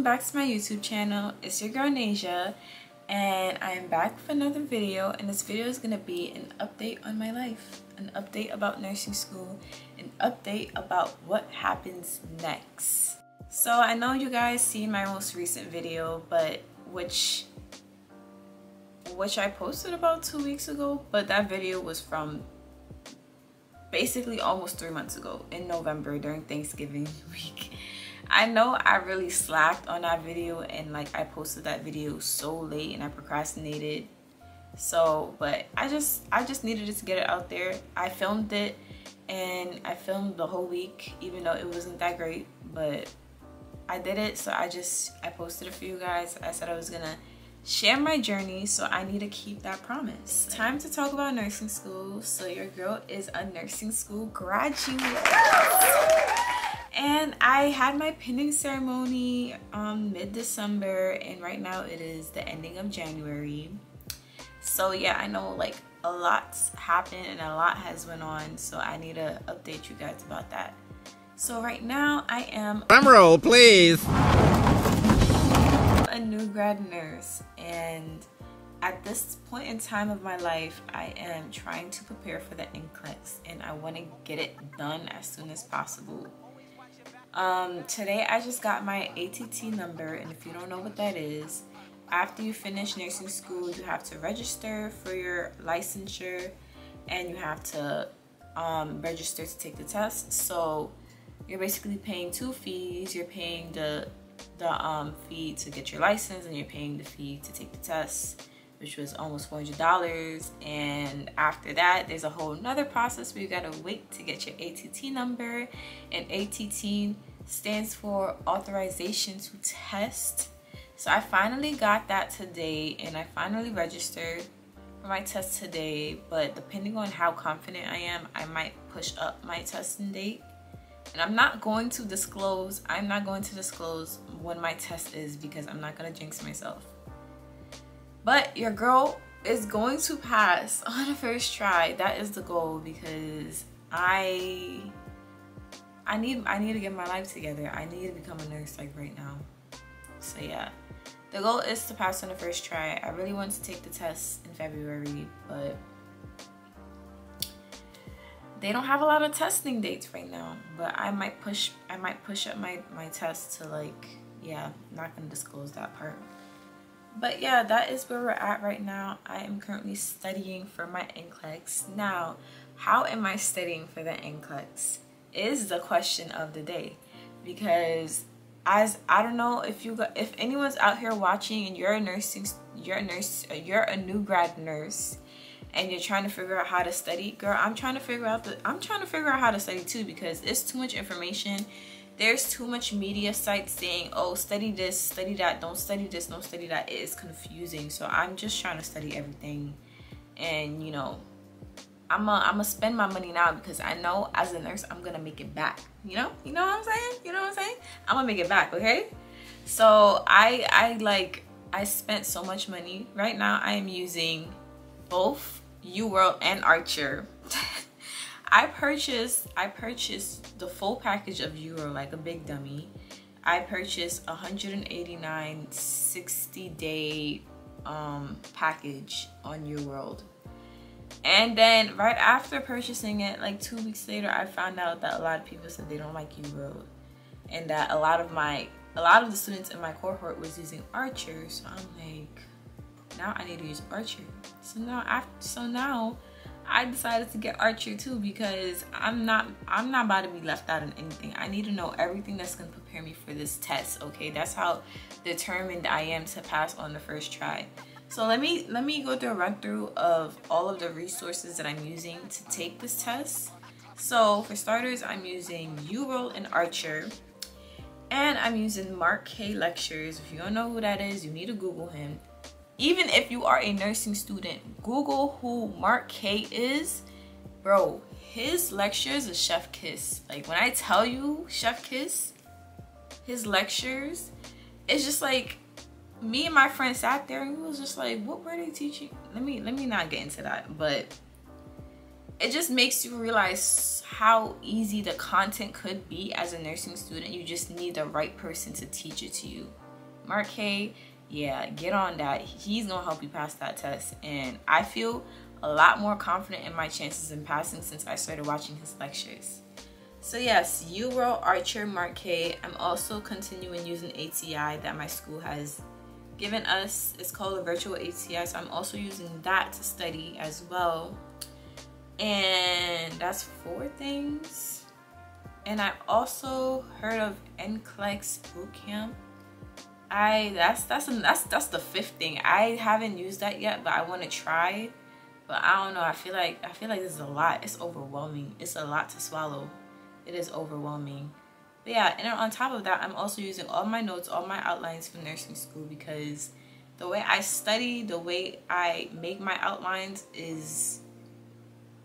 welcome back to my youtube channel. It's your girl Nasha and I am back with another video and this video is gonna be an update on my life an update about nursing school an update about what happens next. So I know you guys see my most recent video but which which I posted about two weeks ago but that video was from basically almost three months ago in November during Thanksgiving week I know I really slacked on that video and like I posted that video so late and I procrastinated. So, but I just I just needed to get it out there. I filmed it and I filmed the whole week even though it wasn't that great, but I did it. So I just I posted it for you guys. I said I was to share my journey so I need to keep that promise. Time to talk about nursing school. So your girl is a nursing school graduate and I had my pinning ceremony um, mid-December and right now it is the ending of January. So yeah I know like a lot's happened and a lot has went on so I need to update you guys about that. So right now I am roll please. a new grad nurse and at this point in time of my life I am trying to prepare for the NCLEX and I want to get it done as soon as possible um, today I just got my ATT number and if you don't know what that is, after you finish nursing school, you have to register for your licensure and you have to um, register to take the test. So you're basically paying two fees. You're paying the, the um, fee to get your license and you're paying the fee to take the test which was almost $400 and after that there's a whole nother process where you gotta wait to get your ATT number. And ATT stands for authorization to test. So I finally got that today and I finally registered for my test today. But depending on how confident I am I might push up my testing date. And I'm not going to disclose I'm not going to disclose when my test is because I'm not gonna jinx myself but your girl is going to pass on the first try. That is the goal because I I need I need to get my life together. I need to become a nurse like right now. So yeah. The goal is to pass on the first try. I really want to take the test in February, but they don't have a lot of testing dates right now. But I might push I might push up my, my test to like yeah, not gonna disclose that part but yeah that is where we're at right now. I am currently studying for my NCLEX. Now how am i studying for the NCLEX is the question of the day. Because as i don't know if you got, if anyone's out here watching and you're a nursing you're a nurse uh, you're a new grad nurse and you're trying to figure out how to study girl i'm trying to figure out the i'm trying to figure out how to study too because it's too much information there's too much media sites saying oh study this study that don't study this don't study that. It is confusing. So i'm just trying to study everything. And you know i'm gonna I'm spend my money now because i know as a nurse i'm gonna make it back. You know? You know what i'm saying? You know what i'm saying? I'm gonna make it back okay? So i i like i spent so much money. Right now i am using both uworld and archer I purchased I purchased the full package of UWorld like a big dummy. I purchased 189 60 day um, package on UWorld. And then right after purchasing it, like two weeks later, I found out that a lot of people said they don't like UWorld. And that a lot of my a lot of the students in my cohort was using Archer. So I'm like, now I need to use Archer. So now after so now I decided to get Archer too because I'm not I'm not about to be left out in anything. I need to know everything that's gonna prepare me for this test. Okay, that's how determined I am to pass on the first try. So let me let me go through a run through of all of the resources that I'm using to take this test. So for starters, I'm using UWorld and Archer. And I'm using Mark K Lectures. If you don't know who that is, you need to Google him even if you are a nursing student google who mark k is bro his lectures is chef kiss like when i tell you chef kiss his lectures it's just like me and my friend sat there and we was just like what were they teaching let me let me not get into that but it just makes you realize how easy the content could be as a nursing student. You just need the right person to teach it to you. Mark K, yeah, get on that. He's gonna help you pass that test. And I feel a lot more confident in my chances in passing since I started watching his lectures. So yes, you UWorld Archer Hay. I'm also continuing using ATI that my school has given us. It's called a virtual ATI, so I'm also using that to study as well. And that's four things. And I also heard of NCLEX Bootcamp. I that's that's that's that's the fifth thing. I haven't used that yet, but I want to try. But I don't know. I feel like I feel like this is a lot. It's overwhelming. It's a lot to swallow it is overwhelming but yeah and on top of that i'm also using all my notes all my outlines from nursing school because the way i study the way i make my outlines is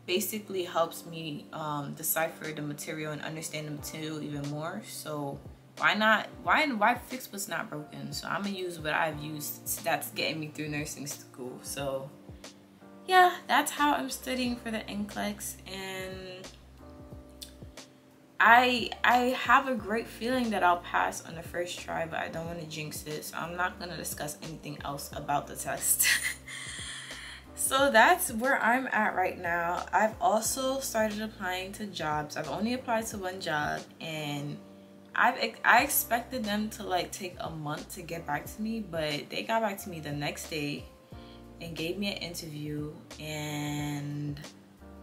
basically helps me um, decipher the material and understand the material even more so why not why why fix what's not broken so i'm gonna use what i've used that's getting me through nursing school so yeah that's how i'm studying for the NCLEX and I I have a great feeling that I'll pass on the first try, but I don't want to jinx it. So I'm not going to discuss anything else about the test. so that's where I'm at right now. I've also started applying to jobs. I've only applied to one job and I've I expected them to like take a month to get back to me, but they got back to me the next day and gave me an interview and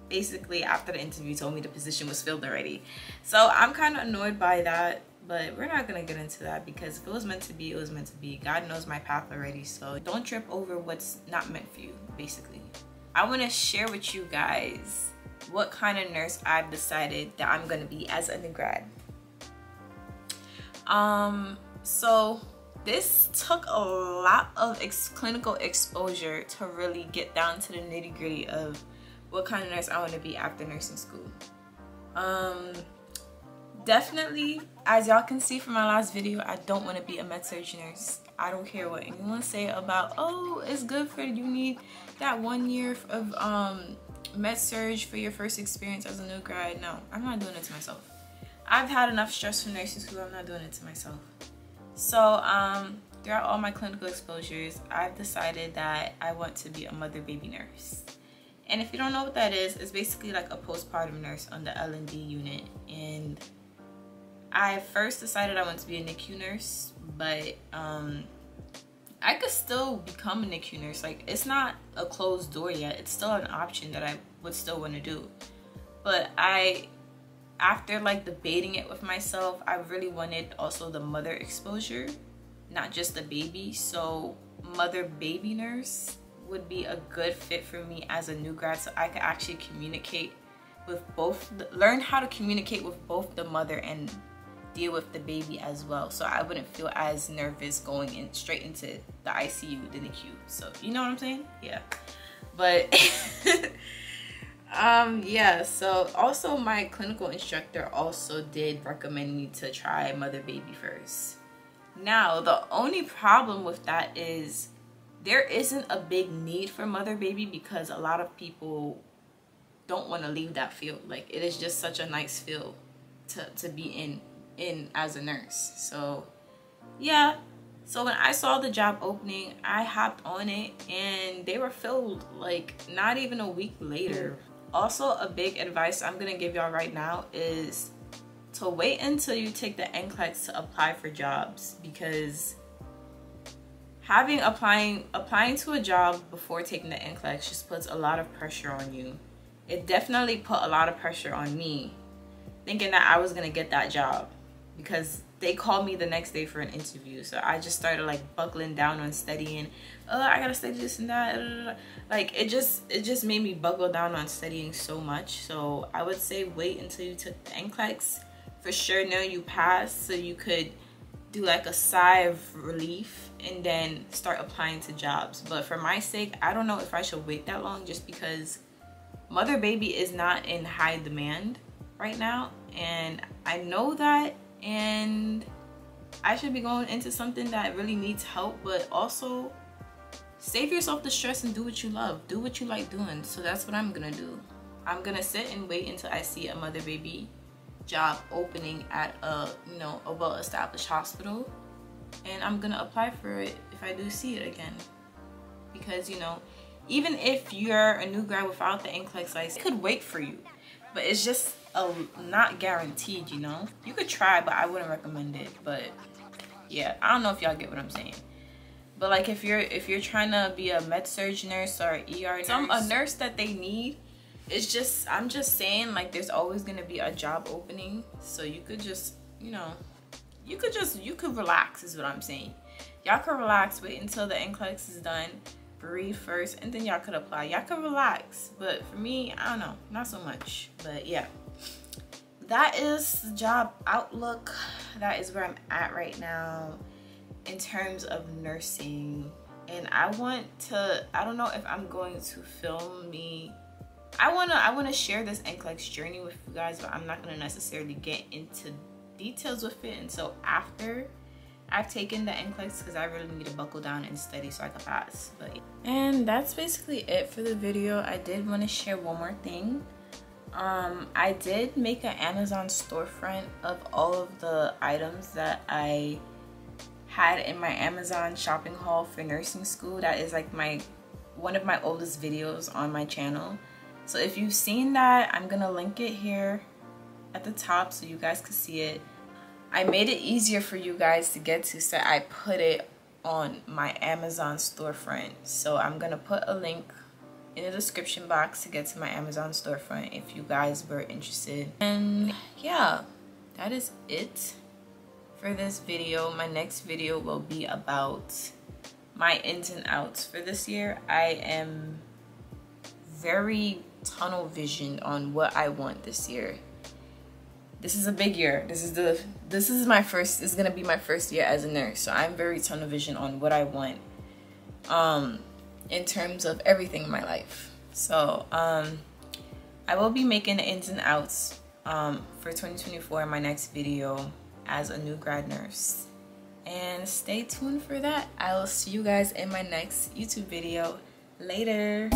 basically after the interview told me the position was filled already. So I'm kind of annoyed by that, but we're not gonna get into that because if it was meant to be, it was meant to be. God knows my path already, so don't trip over what's not meant for you, basically. I wanna share with you guys what kind of nurse I've decided that I'm gonna be as undergrad. Um, so this took a lot of ex clinical exposure to really get down to the nitty gritty of what kind of nurse I want to be after nursing school. Um, definitely, as y'all can see from my last video, I don't want to be a med surg nurse. I don't care what anyone say about, oh, it's good for you need that one year of um, med surg for your first experience as a new grad. No, I'm not doing it to myself. I've had enough stress from nursing school. I'm not doing it to myself. So um, throughout all my clinical exposures, I've decided that I want to be a mother-baby nurse. And if you don't know what that is, it's basically like a postpartum nurse on the L&D unit. And I first decided I wanted to be a NICU nurse, but um, I could still become a NICU nurse. Like, it's not a closed door yet. It's still an option that I would still want to do. But I, after like debating it with myself, I really wanted also the mother exposure, not just the baby. So mother baby nurse would be a good fit for me as a new grad so I could actually communicate with both, learn how to communicate with both the mother and deal with the baby as well. So I wouldn't feel as nervous going in straight into the ICU, than the NICU. So you know what I'm saying? Yeah. But um yeah, so also my clinical instructor also did recommend me to try mother baby first. Now, the only problem with that is there isn't a big need for mother baby because a lot of people don't want to leave that field. Like it is just such a nice field to, to be in in as a nurse. So yeah. So when I saw the job opening I hopped on it and they were filled like not even a week later also a big advice I'm gonna give y'all right now is to wait until you take the NCLEX to apply for jobs because having applying applying to a job before taking the NCLEX just puts a lot of pressure on you. It definitely put a lot of pressure on me thinking that I was gonna get that job because they called me the next day for an interview. So I just started like buckling down on studying. Oh, I gotta study this and that. Like it just it just made me buckle down on studying so much. So I would say wait until you took the NCLEX. For sure know you passed so you could do like a sigh of relief and then start applying to jobs. But for my sake, I don't know if I should wait that long just because mother baby is not in high demand right now. And I know that and I should be going into something that really needs help, but also save yourself the stress and do what you love. Do what you like doing. So that's what I'm gonna do. I'm gonna sit and wait until I see a mother baby job opening at a you know a well-established hospital and I'm gonna apply for it if I do see it again because you know even if you're a new grad without the NCLEX license it could wait for you but it's just a, not guaranteed you know? You could try but I wouldn't recommend it but yeah I don't know if y'all get what I'm saying. But like if you're if you're trying to be a med surg nurse or ER nurse, some a nurse that they need it's just i'm just saying like there's always going to be a job opening so you could just you know you could just you could relax is what i'm saying. Y'all could relax wait until the NCLEX is done breathe first and then y'all could apply. Y'all could relax but for me i don't know not so much but yeah that is job outlook that is where i'm at right now in terms of nursing and i want to i don't know if i'm going to film me I wanna I wanna share this NCLEX journey with you guys, but I'm not gonna necessarily get into details with it until after I've taken the NCLEX because I really need to buckle down and study so I can pass. But and that's basically it for the video. I did want to share one more thing. Um, I did make an Amazon storefront of all of the items that I had in my Amazon shopping haul for nursing school. That is like my one of my oldest videos on my channel. So if you've seen that, I'm gonna link it here at the top so you guys can see it. I made it easier for you guys to get to so I put it on my Amazon storefront. So I'm gonna put a link in the description box to get to my Amazon storefront if you guys were interested. And yeah, that is it for this video. My next video will be about my ins and outs for this year. I am very tunnel vision on what I want this year. This is a big year. This is the this is my first this is gonna be my first year as a nurse. So I'm very tunnel vision on what I want um in terms of everything in my life. So um I will be making the ins and outs um for 2024 in my next video as a new grad nurse. And stay tuned for that. I will see you guys in my next YouTube video. Later.